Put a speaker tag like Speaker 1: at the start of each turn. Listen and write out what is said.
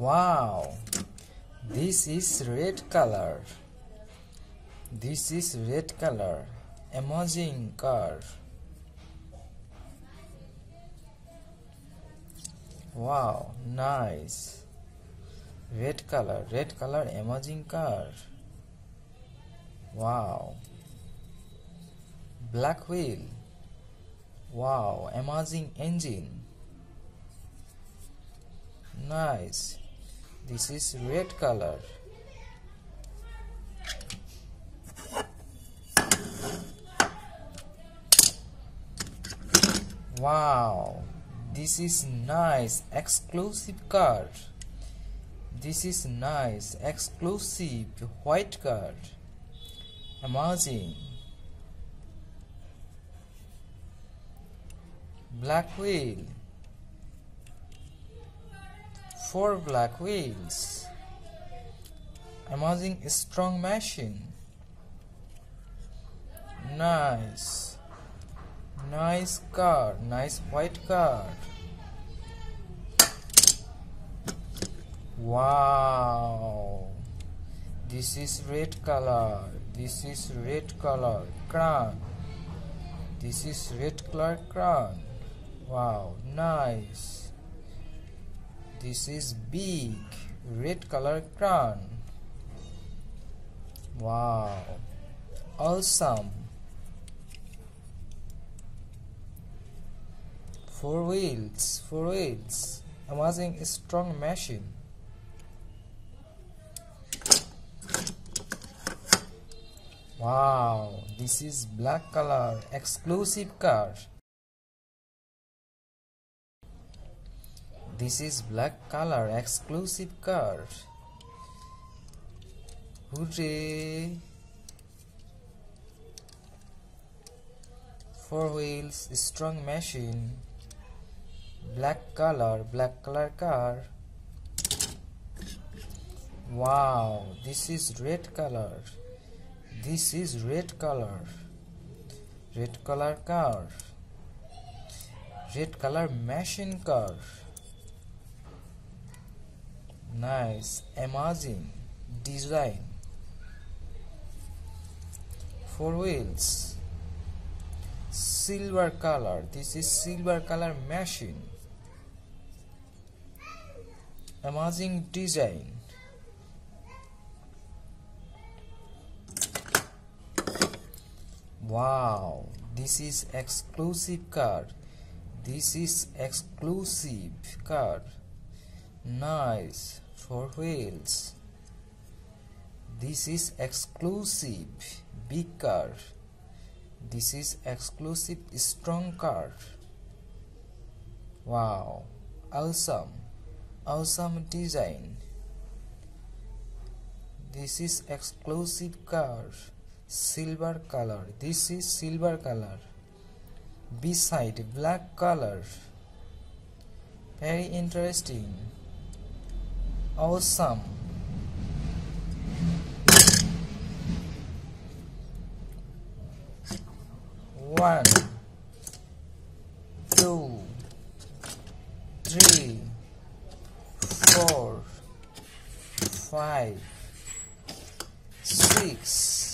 Speaker 1: Wow, this is red color. This is red color. Amazing car. Wow, nice. Red color, red color, amazing car. Wow. Black wheel. Wow, amazing engine. Nice. This is red color. Wow, this is nice, exclusive card This is nice, exclusive white card Amazing. Black wheel. Four black wheels. Amazing strong machine. Nice. Nice car. Nice white car. Wow. This is red color. This is red color. Crown. This is red color crown. Wow. Nice. This is big red color crown. Wow. Awesome. Four wheels, four wheels. Amazing strong machine. Wow, this is black color exclusive car. This is black color exclusive car. Hooray! Four wheels, strong machine. Black color, black color car. Wow, this is red color. This is red color. Red color car. Red color machine car. Nice, amazing design. Four wheels. Silver color. This is silver color machine. Amazing design. Wow, this is exclusive car. This is exclusive car. Nice. Four wheels. This is exclusive big car. This is exclusive strong car. Wow. Awesome. Awesome design. This is exclusive car. Silver color. This is silver color. Beside black color. Very interesting. Awesome. One, two, three, four, five, six.